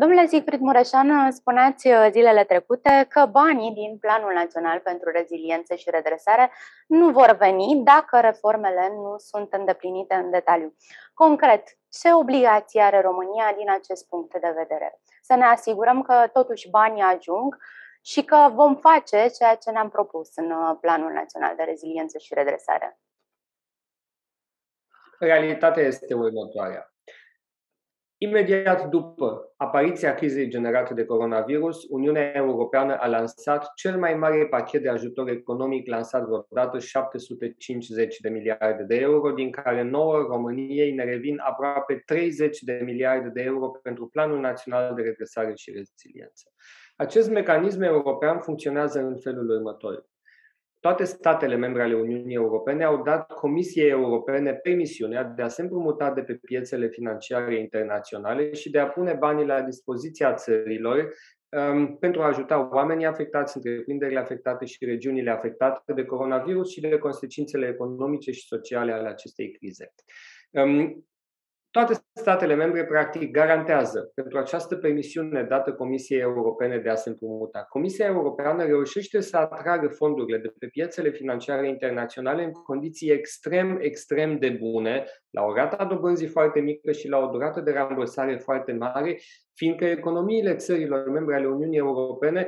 Domnule Siegfried Mureșan, spuneați uh, zilele trecute că banii din Planul Național pentru Reziliență și Redresare nu vor veni dacă reformele nu sunt îndeplinite în detaliu. Concret, ce obligație are România din acest punct de vedere? Să ne asigurăm că totuși banii ajung și că vom face ceea ce ne-am propus în uh, Planul Național de Reziliență și Redresare. Realitatea este următoarea. Imediat după apariția crizei generate de coronavirus, Uniunea Europeană a lansat cel mai mare pachet de ajutor economic lansat vreodată, 750 de miliarde de euro, din care nouă României ne revin aproape 30 de miliarde de euro pentru Planul Național de Redresare și Reziliență. Acest mecanism european funcționează în felul următor toate statele membre ale Uniunii Europene au dat Comisiei Europene permisiunea de a se împrumuta de pe piețele financiare internaționale și de a pune banii la dispoziția țărilor um, pentru a ajuta oamenii afectați, întreprinderile afectate și regiunile afectate de coronavirus și de consecințele economice și sociale ale acestei crize. Um, toate statele membre, practic, garantează pentru această permisiune dată Comisiei Europene de a se împrumuta. Comisia Europeană reușește să atragă fondurile de pe piețele financiare internaționale în condiții extrem, extrem de bune, la o rată a dobânzii foarte mică și la o durată de rambursare foarte mare, fiindcă economiile țărilor membre ale Uniunii Europene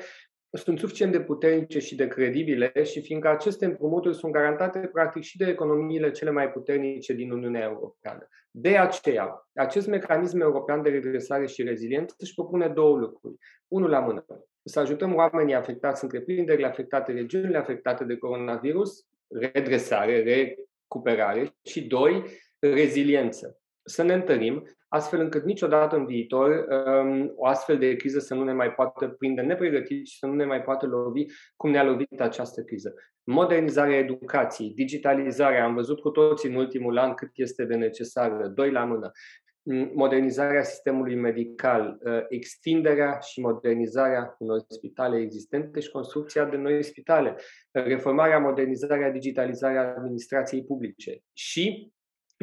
sunt suficient de puternice și de credibile și fiindcă aceste împrumuturi sunt garantate practic și de economiile cele mai puternice din Uniunea Europeană. De aceea, acest mecanism european de redresare și reziliență își propune două lucruri. Unul la mână, să ajutăm oamenii afectați, întreprinderile afectate, regiunile afectate de coronavirus, redresare, recuperare și doi, reziliență. Să ne întărim astfel încât niciodată în viitor um, o astfel de criză să nu ne mai poată prinde nepregătiți și să nu ne mai poată lovi cum ne-a lovit această criză. Modernizarea educației, digitalizarea, am văzut cu toții în ultimul an cât este de necesară, doi la mână modernizarea sistemului medical, uh, extinderea și modernizarea unor spitale existente și construcția de noi spitale, reformarea, modernizarea, digitalizarea administrației publice și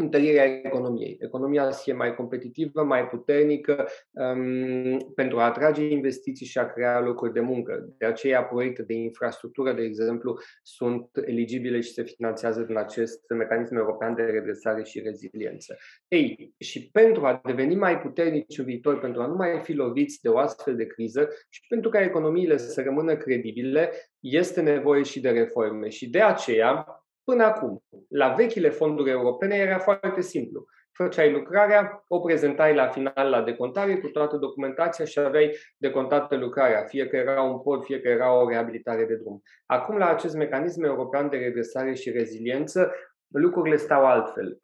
întărirea economiei. Economia să fie mai competitivă, mai puternică um, pentru a atrage investiții și a crea locuri de muncă. De aceea, proiecte de infrastructură, de exemplu, sunt eligibile și se finanțează din acest mecanism european de redresare și reziliență. Ei, și pentru a deveni mai puternici în viitor, pentru a nu mai fi loviți de o astfel de criză și pentru ca economiile să rămână credibile, este nevoie și de reforme. Și de aceea, Până acum, la vechile fonduri europene era foarte simplu. Făceai lucrarea, o prezentai la final la decontare cu toată documentația și aveai decontată lucrarea, fie că era un pod, fie că era o reabilitare de drum. Acum, la acest mecanism european de redresare și reziliență, lucrurile stau altfel.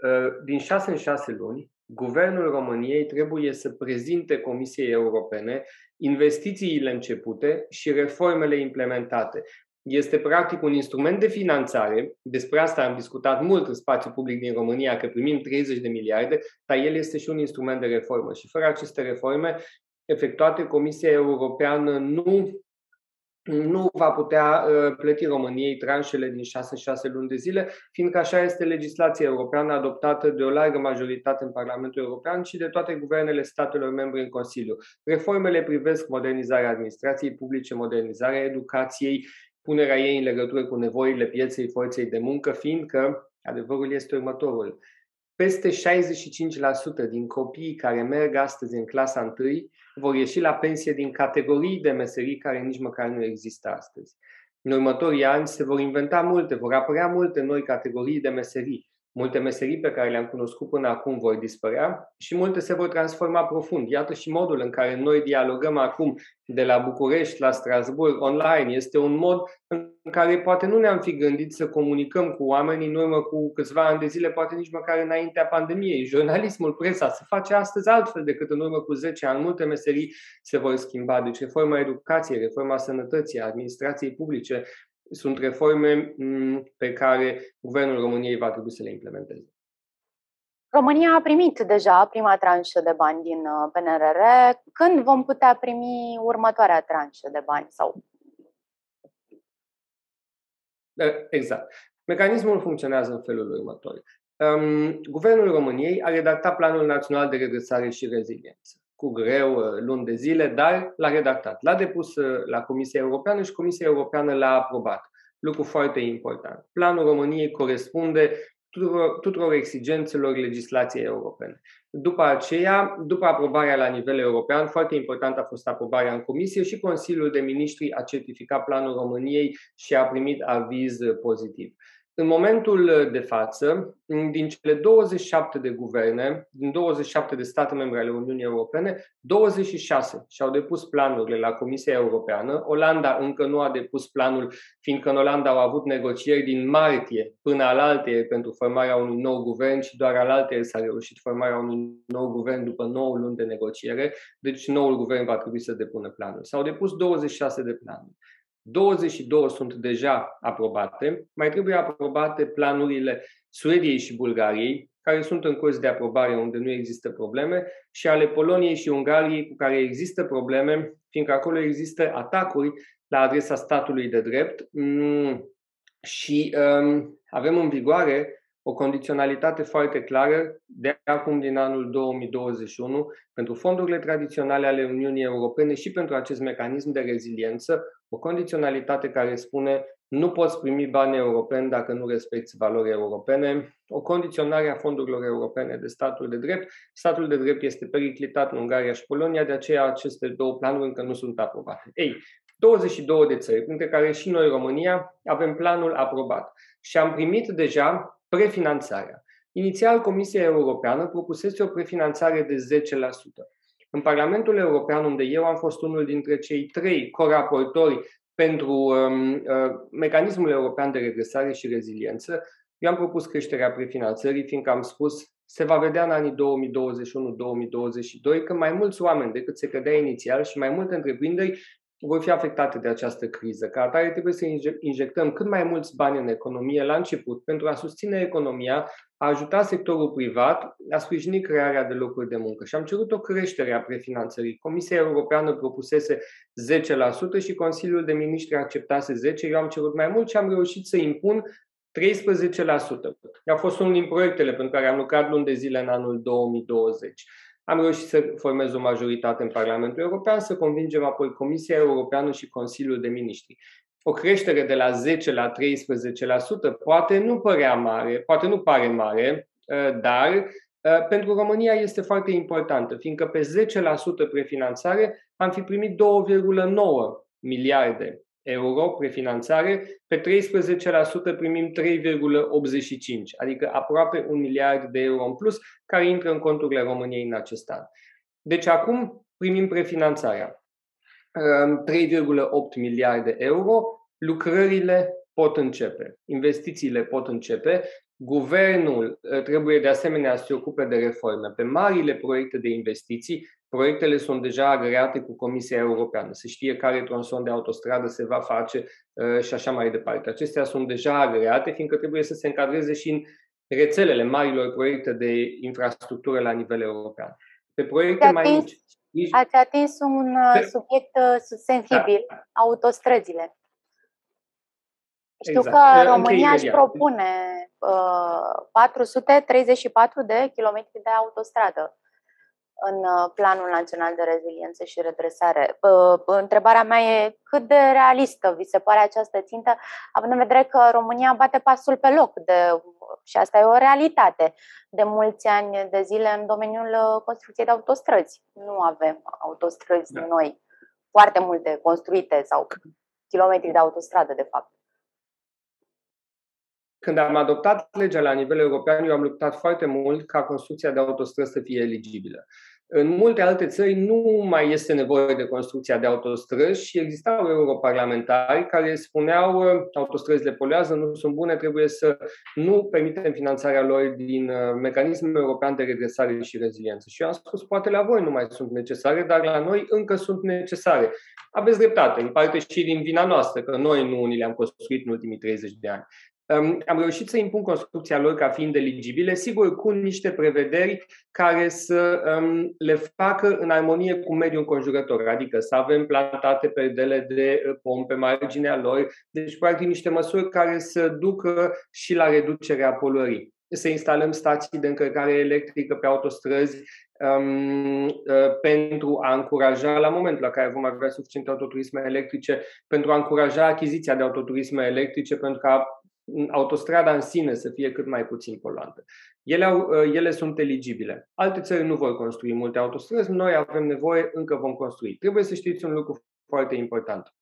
Din șase în șase luni, Guvernul României trebuie să prezinte Comisiei Europene investițiile începute și reformele implementate este practic un instrument de finanțare. Despre asta am discutat mult în spațiu public din România, că primim 30 de miliarde, dar el este și un instrument de reformă. Și fără aceste reforme efectuate, Comisia Europeană nu, nu va putea uh, plăti României tranșele din 6-6 luni de zile, fiindcă așa este legislația europeană adoptată de o largă majoritate în Parlamentul European și de toate guvernele statelor membre în Consiliu. Reformele privesc modernizarea administrației publice, modernizarea educației, punerea ei în legătură cu nevoile pieței forței de muncă, fiindcă adevărul este următorul. Peste 65% din copiii care merg astăzi în clasa 1 vor ieși la pensie din categorii de meserii care nici măcar nu există astăzi. În următorii ani se vor inventa multe, vor apărea multe noi categorii de meserii. Multe meserii pe care le-am cunoscut până acum vor dispărea și multe se vor transforma profund. Iată și modul în care noi dialogăm acum de la București la Strasburg online. Este un mod în care poate nu ne-am fi gândit să comunicăm cu oamenii în urmă cu câțiva ani de zile, poate nici măcar înaintea pandemiei. Jurnalismul, presa se face astăzi altfel decât în urmă cu 10 ani. Multe meserii se vor schimba. Deci reforma educației, reforma sănătății, administrației publice, sunt reforme mm, pe care Guvernul României va trebui să le implementeze. România a primit deja prima tranșă de bani din uh, PNRR. Când vom putea primi următoarea tranșă de bani? sau? Exact. Mecanismul funcționează în felul următor. Um, Guvernul României a redactat Planul Național de Redresare și Reziliență cu greu luni de zile, dar l-a redactat. L-a depus la Comisia Europeană și Comisia Europeană l-a aprobat. Lucru foarte important. Planul României corespunde tuturor, tuturor exigențelor legislației europene. După aceea, după aprobarea la nivel european, foarte important a fost aprobarea în Comisie și Consiliul de Ministri a certificat planul României și a primit aviz pozitiv. În momentul de față, din cele 27 de guverne, din 27 de state membre ale Uniunii Europene, 26 și-au depus planurile la Comisia Europeană. Olanda încă nu a depus planul, fiindcă în Olanda au avut negocieri din martie până alaltă pentru formarea unui nou guvern și doar alaltă s-a reușit formarea unui nou guvern după 9 luni de negociere, deci noul guvern va trebui să depună planul. S-au depus 26 de planuri. 22 sunt deja aprobate, mai trebuie aprobate planurile Suediei și Bulgariei, care sunt în curs de aprobare unde nu există probleme, și ale Poloniei și Ungariei cu care există probleme, fiindcă acolo există atacuri la adresa statului de drept. Mm, și um, avem în vigoare o condiționalitate foarte clară de acum din anul 2021 pentru fondurile tradiționale ale Uniunii Europene și pentru acest mecanism de reziliență, o condiționalitate care spune nu poți primi bani europeni dacă nu respecti valori europene, o condiționare a fondurilor europene de statul de drept. Statul de drept este periclitat în Ungaria și Polonia, de aceea aceste două planuri încă nu sunt aprobate. Ei, 22 de țări, printre care și noi, România, avem planul aprobat și am primit deja prefinanțarea. Inițial, Comisia Europeană propusese o prefinanțare de 10%. În Parlamentul European, unde eu am fost unul dintre cei trei coraportori pentru um, uh, mecanismul european de redresare și reziliență, eu am propus creșterea prefinanțării, fiindcă am spus se va vedea în anii 2021-2022 că mai mulți oameni decât se credea inițial și mai multe întreprinderi vor fi afectate de această criză. Ca atare trebuie să injectăm cât mai mulți bani în economie la început pentru a susține economia, a ajuta sectorul privat, a sprijini crearea de locuri de muncă. Și am cerut o creștere a prefinanțării. Comisia Europeană propusese 10% și Consiliul de Ministri acceptase 10%. Eu am cerut mai mult și am reușit să impun 13%. A fost unul din proiectele pentru care am lucrat luni de zile în anul 2020 am reușit să formez o majoritate în Parlamentul European, să convingem apoi Comisia Europeană și Consiliul de Ministri. O creștere de la 10 la 13% poate nu părea mare, poate nu pare mare, ă, dar ă, pentru România este foarte importantă, fiindcă pe 10% prefinanțare am fi primit 2,9 miliarde euro prefinanțare, pe 13% primim 3,85, adică aproape un miliard de euro în plus, care intră în conturile României în acest an. Deci acum primim prefinanțarea. 3,8 miliarde euro, lucrările pot începe, investițiile pot începe, Guvernul ă, trebuie de asemenea să se ocupe de reforme. Pe marile proiecte de investiții, proiectele sunt deja agreate cu Comisia Europeană. Se știe care tronson de autostradă se va face ă, și așa mai departe. Acestea sunt deja agreate, fiindcă trebuie să se încadreze și în rețelele marilor proiecte de infrastructură la nivel european. Pe proiecte mai mici. Ați atins un ă, subiect sensibil, da. autostrăzile. Știu exact. că România își propune uh, 434 de kilometri de autostradă în uh, Planul Național de Reziliență și Redresare. Uh, întrebarea mea e cât de realistă vi se pare această țintă, având în vedere că România bate pasul pe loc de, și asta e o realitate de mulți ani de zile în domeniul uh, construcției de autostrăzi. Nu avem autostrăzi da. noi, foarte multe construite sau kilometri de autostradă, de fapt. Când am adoptat legea la nivel european, eu am luptat foarte mult ca construcția de autostrăzi să fie eligibilă. În multe alte țări nu mai este nevoie de construcția de autostrăzi și existau europarlamentari care spuneau autostrăzile poluează, nu sunt bune, trebuie să nu permitem finanțarea lor din uh, mecanismul european de redresare și reziliență. Și eu am spus, poate la voi nu mai sunt necesare, dar la noi încă sunt necesare. Aveți dreptate, în parte și din vina noastră, că noi nu ni le-am construit în ultimii 30 de ani am reușit să impun construcția lor ca fiind eligibile, sigur cu niște prevederi care să um, le facă în armonie cu mediul înconjurător, adică să avem plantate perdele de uh, pom pe marginea lor, deci practic niște măsuri care să ducă și la reducerea poluării. să instalăm stații de încărcare electrică pe autostrăzi um, uh, pentru a încuraja, la momentul la care vom avea suficiente autoturisme electrice, pentru a încuraja achiziția de autoturisme electrice, pentru ca autostrada în sine să fie cât mai puțin poluantă. Ele, au, uh, ele sunt eligibile. Alte țări nu vor construi multe autostrăzi, noi avem nevoie, încă vom construi. Trebuie să știți un lucru foarte important.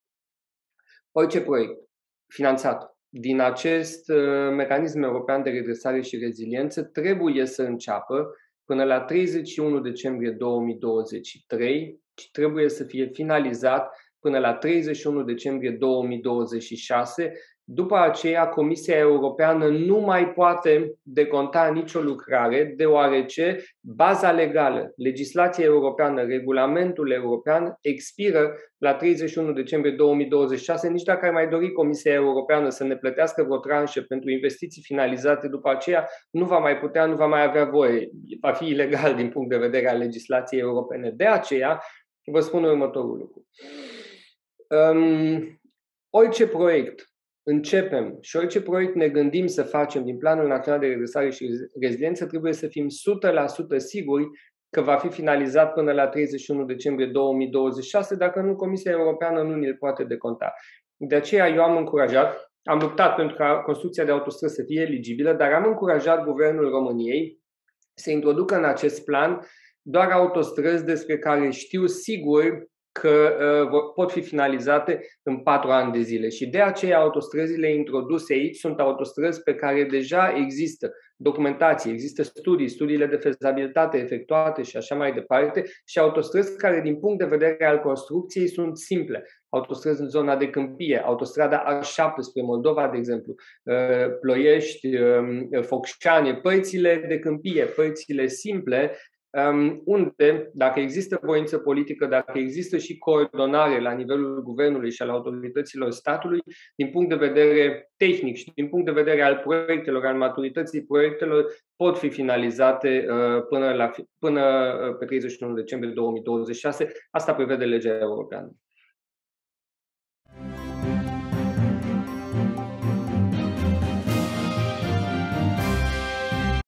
Orice proiect finanțat din acest uh, mecanism european de redresare și reziliență trebuie să înceapă până la 31 decembrie 2023 și trebuie să fie finalizat până la 31 decembrie 2026 după aceea, Comisia Europeană nu mai poate deconta nicio lucrare, deoarece baza legală, legislația europeană, regulamentul european expiră la 31 decembrie 2026, nici dacă ai mai dori Comisia Europeană să ne plătească vreo tranșă pentru investiții finalizate după aceea, nu va mai putea, nu va mai avea voie. Va fi ilegal din punct de vedere al legislației europene. De aceea, vă spun următorul lucru. Um, orice proiect începem și orice proiect ne gândim să facem din Planul Național de Redresare și Reziliență, trebuie să fim 100% siguri că va fi finalizat până la 31 decembrie 2026, dacă nu, Comisia Europeană nu ne-l poate deconta. De aceea eu am încurajat, am luptat pentru ca construcția de autostrăzi să fie eligibilă, dar am încurajat Guvernul României să introducă în acest plan doar autostrăzi despre care știu sigur că uh, pot fi finalizate în patru ani de zile. Și de aceea autostrăzile introduse aici sunt autostrăzi pe care deja există documentație, există studii, studiile de fezabilitate efectuate și așa mai departe, și autostrăzi care din punct de vedere al construcției sunt simple. Autostrăzi în zona de câmpie, autostrada A7 spre Moldova, de exemplu, uh, Ploiești, um, Focșani, părțile de câmpie, părțile simple unde, dacă există voință politică, dacă există și coordonare la nivelul guvernului și al autorităților statului, din punct de vedere tehnic și din punct de vedere al proiectelor, al maturității proiectelor, pot fi finalizate uh, până, la, până uh, pe 31 decembrie 2026. Asta prevede legea europeană.